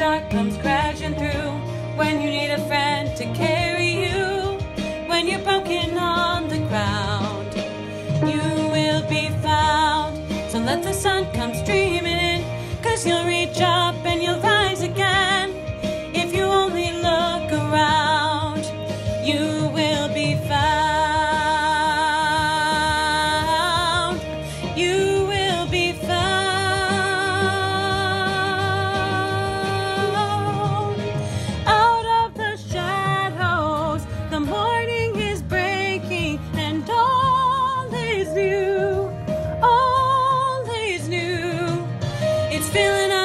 dark comes crashing through, when you need a friend to carry you, when you're broken on the ground, you will be found. So let the sun come streaming in, cause you'll reach up is